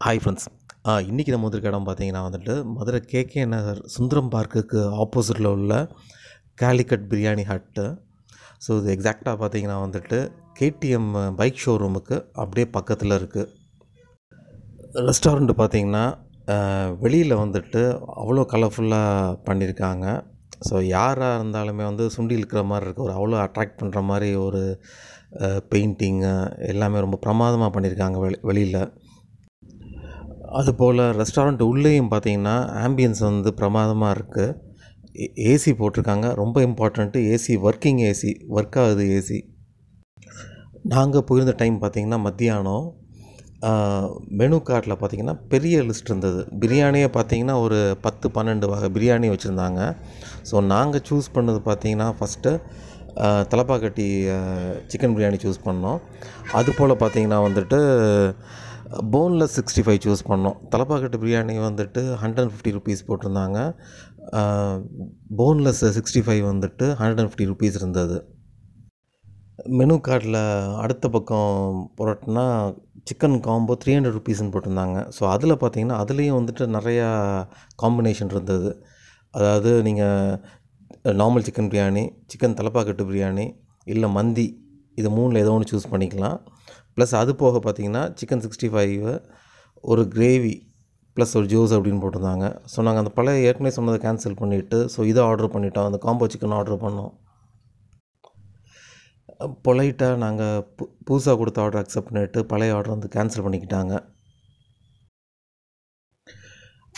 Hi friends இன்றைக்கி நம்ம வந்துருக்க இடம் பார்த்தீங்கன்னா வந்துட்டு மதுரை கேகே நகர் சுந்தரம் பார்க்குக்கு ஆப்போசிட்டில் உள்ள காலிக்கட் பிரியாணி ஹட்டு ஸோ இது எக்ஸாக்டாக பார்த்தீங்கன்னா வந்துட்டு கேடிஎம் பைக் ஷோரூமுக்கு அப்படியே பக்கத்தில் இருக்குது ரெஸ்டாரண்ட்டு பார்த்தீங்கன்னா வெளியில் வந்துட்டு அவ்வளோ கலர்ஃபுல்லாக பண்ணியிருக்காங்க ஸோ யாராக இருந்தாலுமே வந்து சுண்டி இருக்கிற மாதிரி இருக்குது ஒரு அவ்வளோ அட்ராக்ட் பண்ணுற மாதிரி ஒரு பெயிண்டிங்கு எல்லாமே ரொம்ப பிரமாதமாக பண்ணியிருக்காங்க வெளி வெளியில். அதுபோல் ரெஸ்டாரண்ட் உள்ளேயும் பார்த்தீங்கன்னா ஆம்பியன்ஸ் வந்து பிரமாதமாக இருக்குது ஏசி போட்டிருக்காங்க. ரொம்ப important AC working AC work ஆகுது ஏசி நாங்கள் போயிருந்த டைம் பார்த்திங்கன்னா மத்தியானம் மெனு கார்டில் பார்த்திங்கன்னா பெரிய லிஸ்ட் இருந்தது. பிரியாணியை பார்த்திங்கன்னா ஒரு பத்து பன்னெண்டு வகை பிரியாணி வச்சுருந்தாங்க. ஸோ நாங்கள் சூஸ் பண்ணது பார்த்திங்கன்னா first Thalappakatti chicken biryani choose பண்ணோம். அதுபோல் பார்த்திங்கன்னா வந்துட்டு போன்லெஸ் சிக்ஸ்டி ஃபைவ் சூஸ் பண்ணோம். தலைப்பாக்கட்டு பிரியாணி வந்துட்டு ஹண்ட்ரட் அண்ட் ஃபிஃப்டி ருபீஸ் போட்டிருந்தாங்க. போன்லெஸ் சிக்ஸ்டி ஃபைவ் வந்துட்டு ஹண்ட்ரட் அண்ட் ஃபிஃப்டி ருபீஸ் இருந்தது. மெனு கார்டில் அடுத்த பக்கம் புரட்டினா சிக்கன் காம்போ த்ரீ ஹண்ட்ரட் ருபீஸ்னு போட்டிருந்தாங்க. ஸோ அதில் பார்த்தீங்கன்னா அதுலேயும் வந்துட்டு நிறையா காம்பினேஷன் இருந்தது. அதாவது நீங்கள் normal chicken biryani chicken Thalappakatti biryani இல்லை மந்தி இது மூணில் ஏதோ ஒன்று சூஸ் பண்ணிக்கலாம். ப்ளஸ் அது போக பார்த்தீங்கன்னா சிக்கன் சிக்ஸ்டி ஃபைவ் ஒரு கிரேவி ப்ளஸ் ஒரு ஜூஸ் அப்படின்னு போட்டிருந்தாங்க. ஸோ நாங்கள் அந்த பழைய ஏற்கனவே சொன்னதை கேன்சல் பண்ணிவிட்டு ஸோ இதை ஆர்டர் பண்ணிட்டோம். அந்த காம்போ சிக்கன் ஆர்டர் பண்ணோம். பொலைட்டாக நாங்கள் பு புதுசாக கொடுத்த ஆர்டர் அக்செப்ட் பண்ணிவிட்டு பழைய ஆர்டர் வந்து கேன்சல் பண்ணிக்கிட்டாங்க.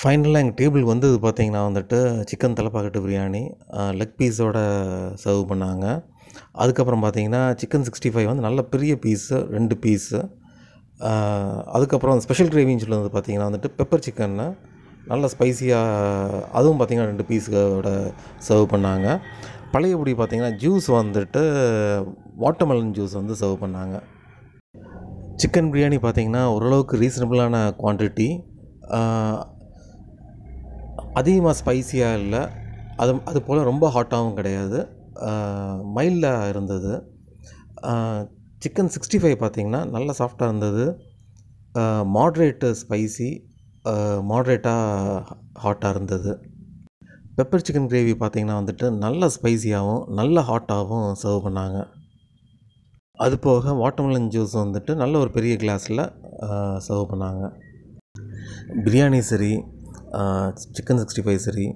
ஃபைனலாக எங்கள் டேபிள் வந்து பார்த்திங்கன்னா வந்துட்டு சிக்கன் தலைப்பாக்கட்டு பிரியாணி லெக் பீஸோட சர்வ் பண்ணாங்க. அதுக்கப்புறம் பார்த்திங்கன்னா சிக்கன் சிக்ஸ்டி ஃபைவ் வந்து நல்ல பெரிய பீஸு ரெண்டு பீஸு அதுக்கப்புறம் அந்த ஸ்பெஷல் கிரேவின்னு சொல்லி பார்த்திங்கன்னா வந்துட்டு பெப்பர் சிக்கன்னு நல்ல ஸ்பைஸியாக அதுவும் பார்த்திங்கன்னா ரெண்டு பீஸோட சர்வ் பண்ணாங்க. பழையபடி பார்த்திங்கன்னா ஜூஸ் வந்துட்டு வாட்டர்மெலன் ஜூஸ் வந்து சர்வ் பண்ணாங்க. சிக்கன் பிரியாணி பார்த்திங்கன்னா ஓரளவுக்கு ரீசனபிளான குவான்டிட்டி அதிகமாக ஸ்பைஸியாக இல்லை. அது அது போல் ரொம்ப ஹாட்டாகவும் கிடையாது. மைல்டாக இருந்தது. சிக்கன் சிக்ஸ்டி ஃபைவ் பார்த்திங்கன்னா நல்லா சாஃப்டாக இருந்தது. மாட்ரேட்டு ஸ்பைசி மாட்ரேட்டாக ஹாட்டாக இருந்தது. பெப்பர் சிக்கன் கிரேவி பார்த்திங்கன்னா வந்துட்டு நல்ல ஸ்பைஸியாகவும் நல்ல ஹாட்டாகவும் சர்வ் பண்ணாங்க. அது போக வாட்டர்மெலன் ஜூஸ் வந்துட்டு நல்ல ஒரு பெரிய கிளாஸில் சர்வ் பண்ணாங்க. பிரியாணி சரி சிக்கன் சிக்ஸ்டி ஃபைவ் சரி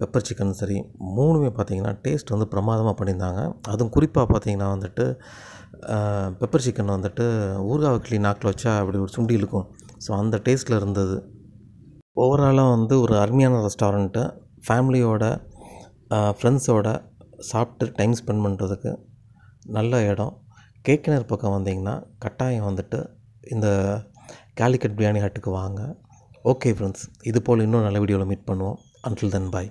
பெப்பர் சிக்கன் சரி மூணுமே பார்த்திங்கன்னா டேஸ்ட் வந்து பிரமாதமாக பண்ணியிருந்தாங்க. அதுவும் குறிப்பாக பார்த்திங்கன்னா வந்துட்டு பெப்பர் சிக்கன் வந்துட்டு ஊறுகாய் கிளி நாக்கில் வச்சா அப்படி ஒரு சுண்டி இருக்கும் ஸோ அந்த டேஸ்ட்டில் இருந்தது. ஓவராலாக வந்து ஒரு அருமையான ரெஸ்டாரண்ட்டு ஃபேமிலியோட ஃப்ரெண்ட்ஸோட சாப்பிட்டு டைம் ஸ்பெண்ட் பண்ணுறதுக்கு நல்ல இடம். கேக்கினர் பக்கம் வந்தீங்கன்னா கட்டாயம் வந்துட்டு இந்த கேலிக்கட் பிரியாணி ஹட்டுக்கு வாங்க. ஓகே ஃப்ரெண்ட்ஸ் இது போல் இன்னும் நல்ல வீடியோவில் மீட் பண்ணுவோம். Until then, bye.